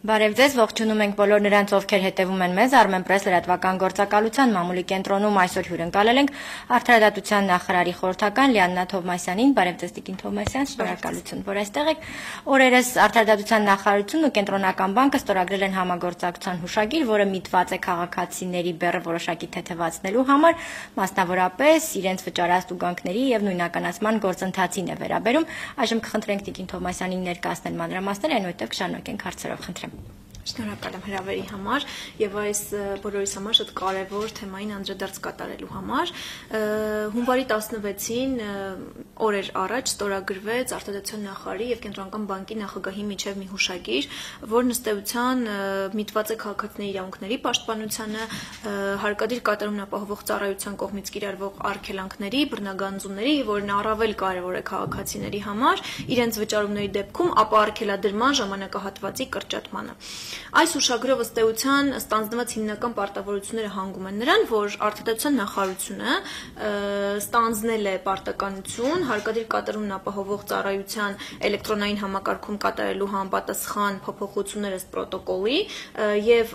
Բարև ձեզ, ողջունում ենք բոլոր նրանց, ովքեր հետևում են մեզ Armenpress լրատվական գործակալության մամուլի կենտրոնում այսօր հյուրընկալել ենք Արդարադատության նախարարի խորհրդական Լիաննա Թովմասյանին։ Բարև ձեզ, Տիկին Թովմասյան, շնորհակալություն, որ այստեղ եք։ Օրերս Արդարադատության նախարարությունն ու Կենտրոնական բանկը ստորագրել են համագործակցության հուշագիր, որը միտված է քաղաքացիների բեռը որոշակի թեթևացնելու համար, մասնավորապես իրենց վճարած տուգանքների եւ նույնականացման գործընթացին է վերաբերում։ Այժմ կխնդրենք Տիկին Թովմասյանին ներկայացնել մանրամասները, այնուհետև կշարունակենք հարցերով, խնդրեմ։ Շնորհակալ եմ հրավերի համար եւ այս բոլորիս համար շատ կարեւոր թեմային անդրադարձ կատարելու համար։ Հունվարի 16-ին օրեր առաջ ստորագրվեց Արտադրության նախարարի եւ Կենտրոնական բանկի նախագահի միջև մի հուշագիր, որն ըստ էության միտված է քաղաքացիների իրավունքների պաշտպանությանը, հարկադիր կատարումն ապահովող ծառայության կողմից կիրառվող արգելանքների, բռնագանձումների, որն առավել կարևոր է քաղաքացիների համար, իրենց վճարումների դեպքում ապա արգելադրման ժամանակահատվածի կրճատմանը։ Այս ուշագրով ըստ էության ստանձնված հիմնական պարտավորությունները հանգում են նրան, որ արտադրության նախարարությունը ստանձնել է պարտականություն հարկադիր կատարումն ապահովող ծառայության էլեկտրոնային համակարգում կատարելու համապատասխան փոփոխություններ ըստ պրոտոկոլի եւ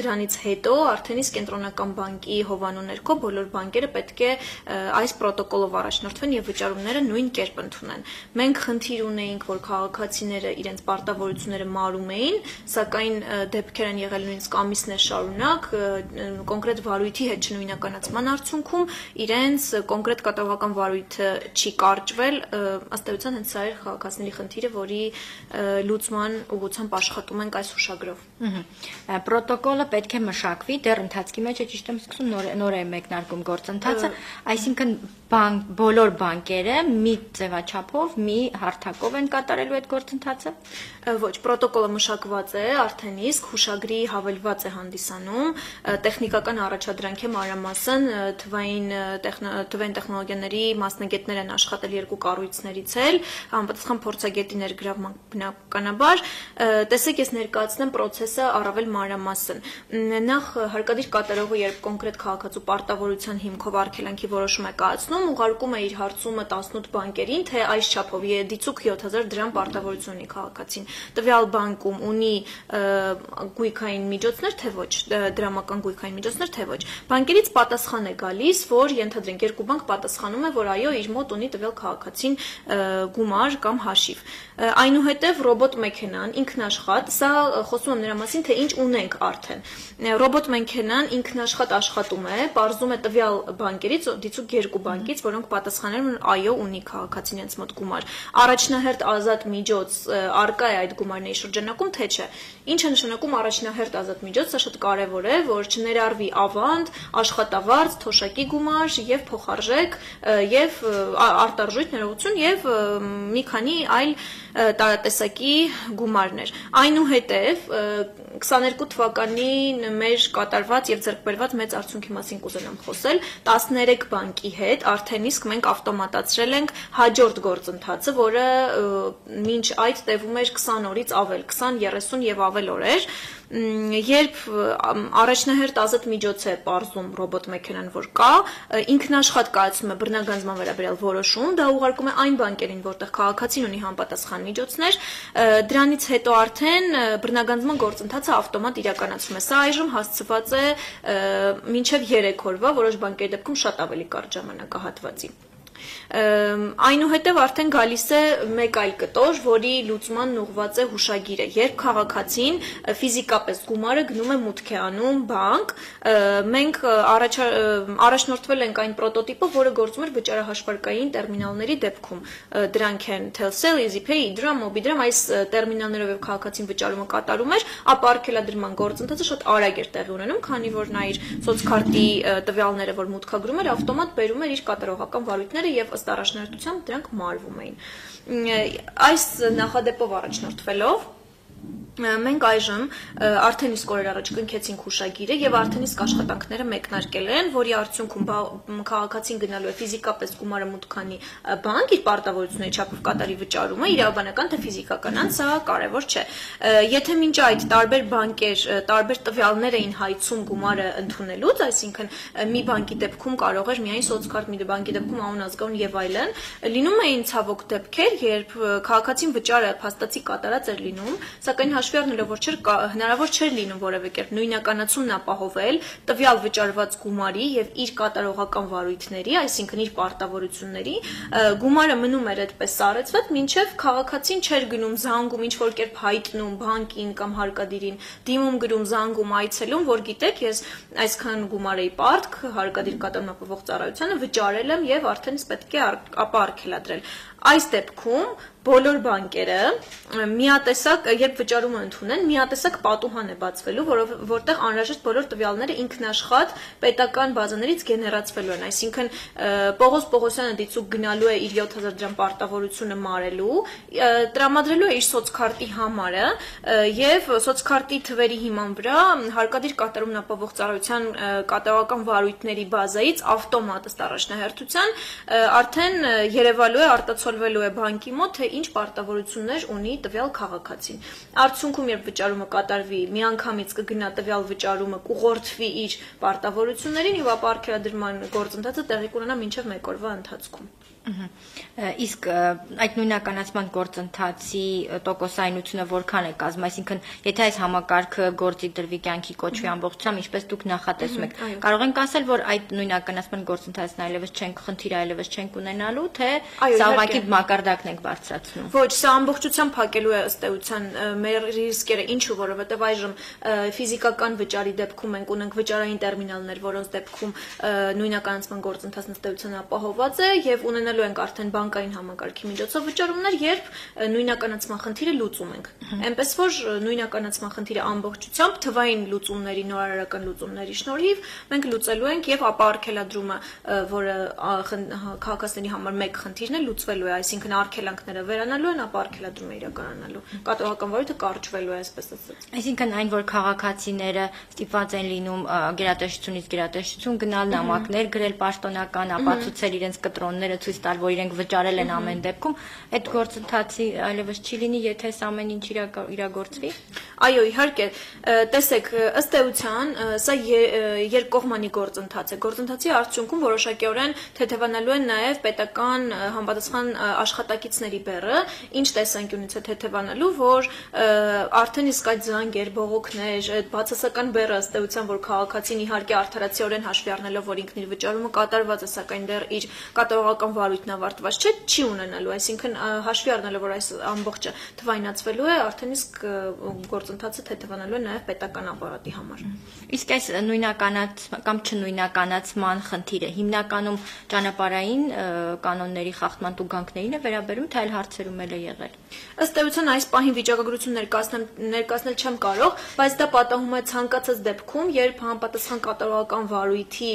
դրանից հետո արդեն իսկ կենտրոնական բանկի հովանու ներքո բոլոր բանկերը պետք է այս պրոտոկոլով առաջնորդվեն եւ վճարումները նույն կերպ ընդունեն։ Մենք խնդիր ունեինք, որ քաղաքացիները իրենց պարտավորությունները մարում էին, սակայն դեպքեր են եղել նույնիսկ ամիսներ շարունակ կոնկրետ վարույթի հետ չնույնականացման արդյունքում իրենց կոնկրետ կատարողական վարույթը չի կարճվել, ըստ էության հենց սա էր քաղաքացիների խնդիրը, որի լուծման ուղղությամբ աշխատում ենք այս հուշագրով։ Պրոտոկոլը պետք է մշակվի, դեռ ընթացքի մեջ է ճիշտ եմ սկսում նոր նոր է մեկնարկում գործընթացը, այսինքն բանկ բոլոր բանկերը մի ձևաչափով, մի հարթակով են կատարելու այդ գործընթացը։ Ոչ, պրոտոկոլը մշակված է, արդեն իսկ հուշագրի հավելված է հանդիսանում տեխնիկական առաջադրանք է մանրամասն թվային թվային տեխնոլոգիաների մասնագետներ են աշխատել երկու կառույցներից էլ համապատասխան փորձագետի ներգրավման բնականաբար տեսեք ես ներկայացնեմ process-ը առավել մանրամասն նախ հարկադիր կատարողը երբ կոնկրետ քաղաքացու պարտավորության հիմքով արգելանքի որոշում է կայացնում ուղարկում է իր հարցումը 18 բանկերին թե այս չափով դիցուկ 7000 դրամ պարտավորություն ունի քաղաքացին տվյալ բանկում ունի գույքային միջոցներ, թե ոչ, դրամական գույքային միջոցներ, թե ոչ։ Բանկերից պատասխան է գալիս, որ ենթադրենք երկու բանկ պատասխանում է, որ այո, իր մոտ ունի տվյալ քաղաքացին գումար կամ հաշիվ։ Այնուհետև ռոբոտ մեքենան ինքնաշխատ, սա խոսում եմ նրա մասին, թե ինչ ունենք արդեն։ Ռոբոտ մեքենան ինքնաշխատ աշխատում է, parzum է տվյալ բանկերից, դիցուկ երկու բանկից, որոնք պատասխանել են այո, ունի քաղաքացին ինձ մոտ գումար։ Առաջնահերթ ազատ միջոց արկա է այդ գումարների շրջանակում, թե չէ։ Ինչ է նշանակում առաջնահերթ ազատ միջոց, սա շատ կարևոր է, որ չներառվի ավանդ, աշխատավարձ, թոշակի գումար եւ փոխարժեք եւ արտարժույթ ներողություն եւ մի քանի այլ տարատեսակի գումարներ։ Այնուհետև 22 թվականին մեր կատարված եւ ձեռքբերված մեծ արդյունքի մասին կուզենամ խոսել 13 բանկի հետ արդեն իսկ մենք ավտոմատացրել ենք հաջորդ գործընթացը, որը մինչ այդ տևում էր 20 օրից ավել, 20, 30 եւ ավել օրեր, երբ առաջնահերթ ազատ միջոց է parzum ռոբոտ մեքենան, որ կա, ինքնաշխատ կայացում է բռնագանձման վերաբերյալ որոշում, դա ուղարկում է այն բանկերին, որտեղ քաղաքացին ունի համապատասխան միջոցներ, դրանից հետո արդեն բռնագանձման գործընթացը ավտոմատ իրականացվում է։ Սա այժմ հասցված է մինչև 3 օրվա, որոշ բանկերի դեպքում շատ ավելի կարճ ժամանակահատվածի։ Այնուհետև արդեն գալիս է մեկ այլ կտոր, որի լուծման ուղված է հուշագիրը։ Երբ քաղաքացին ֆիզիկապես գումարը գնում է մուտք է անում բանկ, մենք առաջնորդվել ենք այն պրոտոտիպով, որը գործում էր վճարահաշվարկային տերմինալների դեպքում։ Դրանք են Telcel, EasyPay, Idram, Mobidram, այս տերմինալներով եւ քաղաքացին վճարումը կատարում էր, ապա արկելադրման գործընթացը շատ արագ էր տեղի ունենում, քանի որ նա իր սոցկարտի տվյալները, որ մուտքագրում էր, ավտոմատ բերում էր իր կատարողական վարույթները եւ ըստ առաջնորդության դրանք մարվում էին։ Այս նախադեպով առաջնորդվելով մենք այժմ արդեն իսկ օրեր առաջ կնքեցինք հուշագիրը եւ արդեն իսկ աշխատանքները մեկնարկել են, որի արդյունքում քաղաքացին գնալու է ֆիզիկապես գումարը մուտքանի բանկ իր պարտավորությունների չափով կատարի վճարումը, իրավաբանական թե ֆիզիկական ան, սա կարևոր չէ։ Եթե մինչ այդ տարբեր բանկեր տարբեր տվյալներ էին հայցում գումարը ընդունելուց, այսինքն մի բանկի դեպքում կարող էր միայն սոցկարտ, մի բանկի դեպքում անուն ազգանուն եւ այլն, լինում էին ցավոք դեպքեր, երբ քաղաքացին վճարը փաստացի կատարած էր լինում, սակայն հաշվի առնելով որ չէր հնարավոր չէր լինում որևէ կերպ նույնականացումն ապահովել տվյալ վճարված գումարի եւ իր կատարողական վարույթների, այսինքն իր պարտավորությունների, գումարը մնում էր այդպես սարեցված, մինչեւ քաղաքացին չէր գնում զանգում ինչ որ կերպ հայտնում բանկին կամ հարկադիրին, դիմում գրում զանգում այցելում, որ գիտեք, ես այսքան գումար էի պարտք հարկադիր կատարում ապահովող ծառայությանը վճարել եմ եւ արդեն պետք է ապա արգելադրել։ Այս դեպքում բոլոր բանկերը միատեսակ երբ վճարումը ընդունեն, միատեսակ պատուհան է բացվելու, որով որտեղ անհրաժեշտ բոլոր տվյալները ինքնաշխատ պետական բազաներից գեներացվելու են, այսինքն Պողոս Պողոսյանը դիցուկ գնալու է իր 7000 դրամ պարտավորությունը մարելու, տրամադրելու է իր սոցքարտի համարը եւ սոցքարտի թվերի հիման վրա հարկադիր կատարումն ապահովող ծառայության կատարողական վարույթների բազայից ավտոմատ ըստ առաջնահերթության արդեն երևալու է արտացոլվելու է բանկի մոտ թե ինչ պարտավորություններ ունի տվյալ քաղաքացին։ Արդյունքում երբ վճարումը կատարվի, միանգամից կգնա տվյալ վճարումը կուղորդվի իր պարտավորություններին եւ ապա արգելադրման գործընթացը տեղի կունենա մինչեւ 1 օրվա ընթացքում։ Իսկ այդ նույնականացման գործընթացի տոկոսայնությունը որքան է կազմ, այսինքն եթե այս համակարգը գործի դրվի կյանքի կոչվի ամբողջությամբ, ինչպես դուք նախատեսում եք, կարող ենք ասել, որ այդ նույնականացման գործընթացն այլևս չենք խնդիր այլևս չենք ունենալու, թե սա ուղղակի մակարդակն ենք բարձրացնում։ Ոչ, սա ամբողջությամբ փակելու է ըստ էության մեր ռիսկերը, ինչու, որովհետև այժմ ֆիզիկական վճարի դեպքում մենք ունենք վճարային տերմինալներ, որոնց դեպքում նույնականացման գործընթացն ըստ էության ապահովված է եւ ունենալու ենք արդեն բանկային համակարգի միջոցով վճարումներ, երբ նույնականացման խնդիրը լուծում ենք։ Էնպես որ նույնականացման խնդիրը ամբողջությամբ թվային լուծումների, նորարարական լուծումների շնորհիվ մենք լուծելու ենք եւ ապա արգելադրումը, ը, որը քաղաքացիների համար մեկ խնդիրն է լուծվելու է, այսինքն արգելանքները վերանալու են, ապա արգելադրումը իրականանալու։ Կատողական վարույթը կարճվելու է, այսպես ասած։ Այսինքն այն, որ քաղաքացիները ստիպված են լինում գերատեսչությունից գերատեսչություն գնալ, նամակներ գրել պաշտոնական, ապացուցել իրենց կտրոնները, ցույց տալ, որ իրենք վճարել են ամեն դեպքում, այդ գործընթացի այլևս չի լինի, եթե այս ամեն ինչ իրագործվի։ Այո, իհարկե, տեսեք, ըստ էության, սա երկկողմանի գործընթաց է։ Գործընթացի արդյունքում որոշակիորեն թեթևանալու են նաև պետական համապատասխան աշխատակիցների բեռը, ինչ տեսանկյունից է թեթևանալու, որ արդեն իսկ այդ զանգեր, բողոքներ, այդ բացասական բեռը ըստ էության, որ քաղաքացին իհարկե արդարացիորեն հաշվի առնելով, որ ինքն իր վճարումը կատարված է, սակայն դեռ իր կատարողական վարույթն ավարտված չէ, չի ունենալու, այսինքն հաշվի առնելով, որ այս ամբողջը թվայնացվելու է, արդեն իսկ գործընթացը թեթևանալու է նաև պետական ապարատի համար։ Իսկ այս նույնականացման կամ չնույնականացման խնդիրը հիմնականում ճանապարհային կանոնների խախտման տուգանքներին է վերաբերում, թե այլ հարցերում էլ է եղել։ Ըստ էության այս պահին վիճակագրություն ներկայացնել ներկայացնել չեմ կարող, բայց դա պատահում է ցանկացած դեպքում, երբ համապատասխան կատարողական վարույթի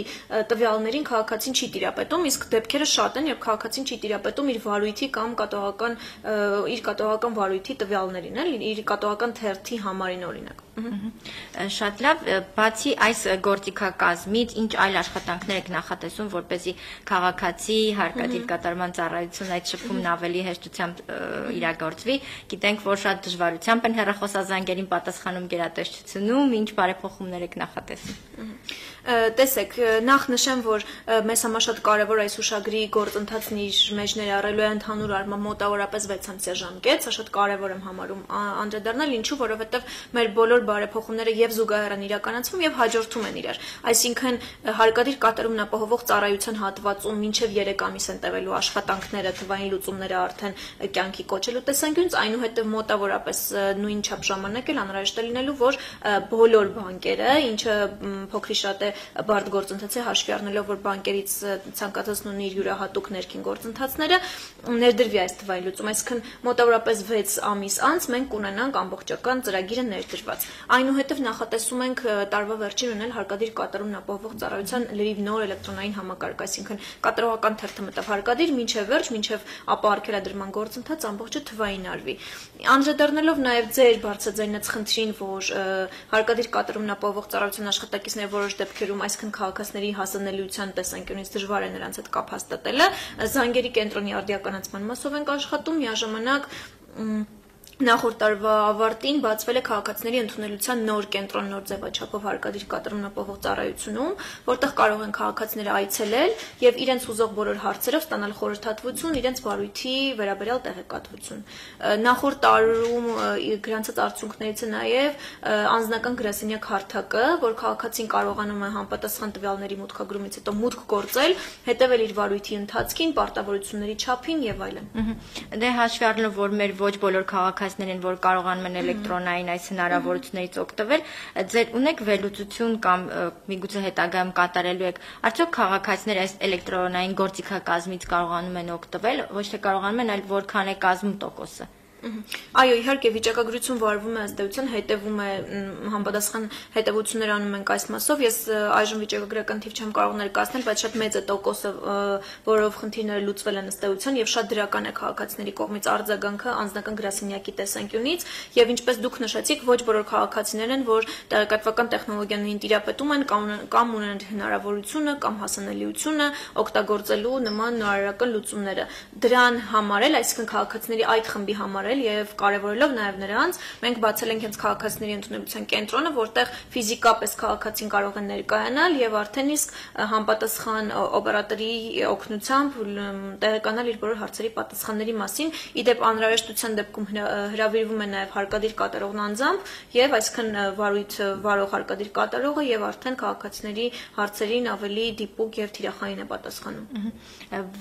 տվյալներին քաղաքացին չի տիրապետում, իսկ դեպքերը շատ են, երբ քաղաքացին չի տիրապետում իր վարույթի կամ կատարողական ը, իր կատարողական վարույթի տվյալներին, էլի, իր կատարողական թերթի համարին օրինակ։ Շատ լավ, բացի այս գործիքակազմից, ինչ այլ աշխատանքներ եք նախատեսում, որպեսզի քաղաքացի հարկադիր կատարման ծառայություն այդ շփումն ավելի հեշտությամբ իրագործվի։ Գիտենք, որ շատ դժվարությամբ են հեռախոսազանգերին պատասխանում գերատեսչությունում, ինչ բարեփոխումներ եք նախատեսում։ Տեսեք, նախ նշեմ, որ մեզ համար շատ կարևոր այս ուշագրի գործընթացն իր մեջ ներառելու է ընդհանուր առմամբ մոտավորապես 6 ամսյա ժամկետ, սա շատ կարևոր եմ համարում անդրադառնալ, ինչու, որովհետև մեր բոլոր բարեփոխումները եւ զուգահեռ են իրականացվում եւ հաջորդում են իրար։ Այսինքն հարկադիր կատարումն ապահովող ծառայության հատվածում մինչեւ 3 ամիս են տևելու աշխատանքները, թվային լուծումները արդեն կյանքի կոչելու տեսանկյունից, այնուհետև մոտավորապես նույն չափ ժամանակ էլ անհրաժեշտ է լինելու, որ բոլոր բանկերը, ինչը փոքրի շատ է բարդ գործընթաց է հաշվի առնելով, որ բանկերից ցանկացածն ունի իր յուրահատուկ ներքին գործընթացները, ներդրվի այս թվային լուծում, այսինքն մոտավորապես 6 ամիս անց մենք կունենանք ամբողջական ծրագիրը ներդրված։ Այնուհետև նախատեսում ենք տարվա վերջին ունել հարկադիր կատարումն ապահովող ծառայության լրիվ նոր էլեկտրոնային համակարգ, այսինքն կատարողական թերթը մտավ հարկադիր, մինչև վերջ, մինչև ապա արգելադրման գործընթաց ամբողջը թվային արվի։ Անդրադառնալով նաև ձեր բարձրաձայնած խնդրին, որ հարկադիր կատարումն ապահովող ծառայության աշխատակիցները որոշ դեպքերում այսքան քաղաքացիների հասանելիության տեսանկյունից դժվար է նրանց հետ կապ հաստատելը, զանգերի կենտրոնի արդիականացման մասով ենք աշխատում, միաժամանակ Նախորդ տարվա ավարտին բացվել է քաղաքացիների ընդունելության նոր կենտրոն նոր ձևաչափով հարկադիր կատարումն ապահով ծառայությունում, որտեղ կարող են քաղաքացիները այցելել եւ իրենց ուզող բոլոր հարցերով ստանալ խորհրդատվություն, իրենց վարույթի վերաբերյալ տեղեկատվություն։ Նախորդ տարում գրանցած արդյունքներից է նաեւ անձնական գրասենյակ հարթակը, որ քաղաքացին կարողանում է համապատասխան տվյալների մուտքագրումից հետո մուտք գործել, հետեւել իր վարույթի ընթացքին, պարտավորությունների չափին եւ այլն։ Դե հաշվի առնելով, որ մեր ոչ բոլոր քաղաքացիները քաղաքացիներին, որ կարողանում են էլեկտրոնային այս հնարավորություններից օգտվել, ձեր ունեք վերլուծություն կամ միգուցե հետագայում կատարելու եք, արդյոք քաղաքացիները այս էլեկտրոնային գործիքակազմից կարողանում են օգտվել, ոչ թե կարողանում են, այլ որքան է կազմում տոկոսը։ Այո, իհարկե վիճակագրություն վարվում է ըստ էության, հետևում է համապատասխան հետևություններ անում ենք այս մասով։ Ես այժմ վիճակագրական թիվ չեմ կարող ներկայացնել, բայց շատ մեծ է տոկոսը, որով խնդիրները լուծվել են ըստ էության եւ շատ դրական է քաղաքացիների կողմից արձագանքը անձնական գրասենյակի տեսանկյունից եւ ինչպես դուք նշեցիք, ոչ բոլոր քաղաքացիներ են, որ տեղեկատվական տեխնոլոգիաներին տիրապետում են կամ կամ ունեն հնարավորությունը կամ հասանելիությունը օգտագործելու նման նորարարական լուծումները։ Դրան համար էլ, այսինքն քաղաքացիների այդ խմբի համար կիրառել եւ կարեւորելով նաեւ նրանց մենք բացել ենք հենց քաղաքացիների ընդունելության կենտրոնը, որտեղ ֆիզիկապես քաղաքացին կարող է ներկայանալ եւ արդեն իսկ համապատասխան օպերատորի օգնությամբ տեղեկանալ իր բոլոր հարցերի պատասխանների մասին։ Իդեպ անհրաժեշտության դեպքում հրավիրվում է նաեւ հարկադիր կատարողն անձամբ եւ այսքան վարույթ վարող հարկադիր կատարողը եւ արդեն քաղաքացիների հարցերին ավելի դիպուկ եւ թիրախային է պատասխանում։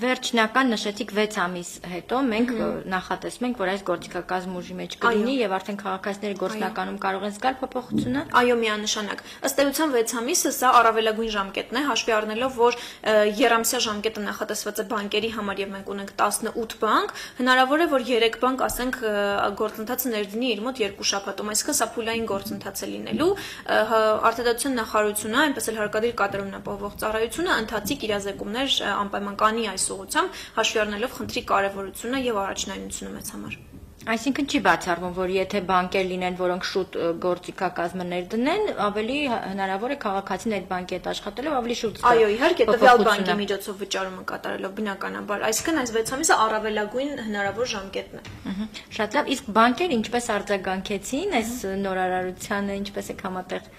Վերջնական նշեցիք 6 ամիս հետո մենք նախատեսում ենք, որ այս գործիքակազմ ուժի մեջ կլինի եւ արդեն քաղաքացիները գործնականում կարող են զգալ փոփոխությունը։ Այո, միանշանակ։ Ըստ էության 6 ամիսը սա առավելագույն ժամկետն է, հաշվի առնելով, որ երամսյա ժամկետը նախատեսված է բանկերի համար եւ մենք ունենք 18 բանկ, հնարավոր է, որ 3 բանկ, ասենք, գործընթացը ներդնի իր մոտ 2 շաբաթում, այսինքն սա փուլային գործընթաց է լինելու։ Արտադրության նախարարությունը, այնպես էլ հարկադիր կատարումն ապահովող ծառայությունը ընթացիկ իրազեկումներ անպայման կանի այս ուղղությամբ, հաշվի առնելով խնդրի կարևորությունը եւ առաջնայնությունը մեծ համար։ Այսինքն չի բացառվում, որ եթե բանկեր լինեն, որոնք շուտ գործիքակազմը ներդնեն, ավելի հնարավոր է քաղաքացին այդ բանկի հետ աշխատելով ավելի շուտ զգա։ Այո, իհարկե, տվյալ բանկի միջոցով վճարումը կատարելով բնականաբար, այսինքն այս 6 ամիսը առավելագույն հնարավոր ժամկետն է։ Շատ լավ, իսկ բանկեր ինչպես արձագանքեցին այս նորարարությանը, ինչպես է համատեղ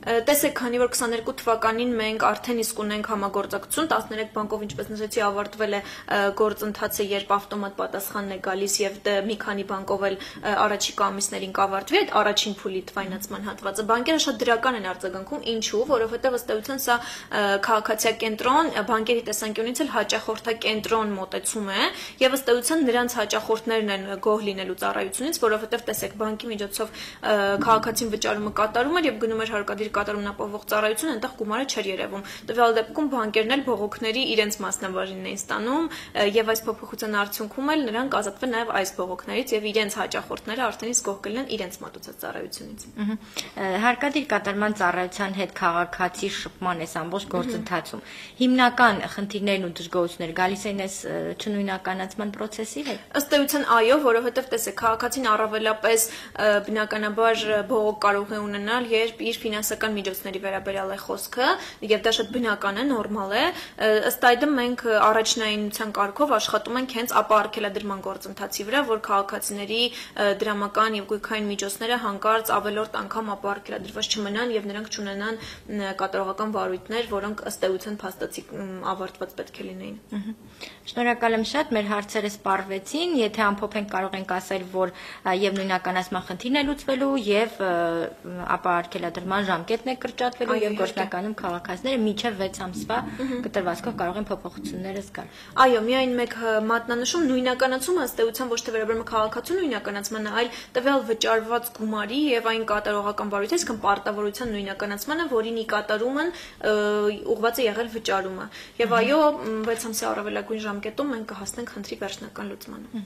Տեսեք, քանի որ 22 թվականին մենք արդեն իսկ ունենք համագործակցություն 13 բանկով, ինչպես նշեցի, ավարտվել է գործընթացը, երբ ավտոմատ պատասխանն է գալիս եւ դե մի քանի բանկով էլ առաջիկա ամիսներին կավարտվի այդ առաջին փուլի թվայնացման հատվածը։ Բանկերը շատ դրական են արձագանքում, ինչու, որովհետեւ ըստ էության սա քաղաքացիա կենտրոն, բանկերի տեսանկյունից էլ հաճախորդակենտրոն մոտեցում է եւ ըստ էության նրանց հաճախորդներն են գոհ լինելու ծառայությունից, որովհետեւ տեսեք, բանկի միջոցով քաղաքացին վճարումը կատարում էր եւ գնում էր հարկադիր իր կատարումն ապահովող ծառայությունը այնտեղ գումարը չէր երևում։ Տվյալ դեպքում բանկերն էլ բողոքների իրենց մասնաբաժինն էին ստանում եւ այս փոփոխության արդյունքում էլ նրանք ազատվել նաեւ այս բողոքներից եւ իրենց հաճախորդները արդեն իսկ գող կլինեն իրենց մատուցած ծառայությունից։ Հարկադիր կատարման ծառայության հետ քաղաքացի շփման այս ամբողջ գործընթացում հիմնական խնդիրներն ու դժգոհությունները գալիս են այս չնույնականացման process-ի հետ։ Ըստ էության այո, որովհետեւ տեսեք քաղաքացին առավելապես բնականաբար բողոք կարող է ունենալ, երբ իր ֆինանսական տնտեսական միջոցների վերաբերյալ է խոսքը եւ դա շատ բնական է, նորմալ է։ Ըստ այդմ մենք առաջնայինության կարգով աշխատում ենք հենց ապահարկելադրման գործընթացի վրա, որ քաղաքացիների դրամական եւ գույքային միջոցները հանկարծ ավելորտ անգամ ապահարկելադրված չմնան եւ նրանք չունենան կատարողական վարույթներ, որոնք ըստ էության փաստացի ավարտված պետք է լինեին։ Շնորհակալ եմ շատ, մեր հարցերը սպառվեցին, եթե ամփոփենք կարող ենք ասել, որ եւ նույնականացման խնդիրն է լուծվելու եւ ապահարկելադրման ժամկետը ժամկետն է կրճատվելու եւ գործնականում քաղաքացիները միջև 6 ամսվա կտրվածքով կարող են փոփոխությունները զգալ։ Այո, միայն մեկ մատնանշում նույնականացումը ըստ էության ոչ թե վերաբերում է քաղաքացու նույնականացմանը, այլ տվյալ վճարված գումարի եւ այն կատարողական բարույթի, այսինքն պարտավորության նույնականացմանը, որին ի կատարումն ուղղված է եղել վճարումը։ Եվ այո, 6 ամսի առավելագույն ժամկետում մենք կհասնենք խնդրի վերջնական լուծմանը։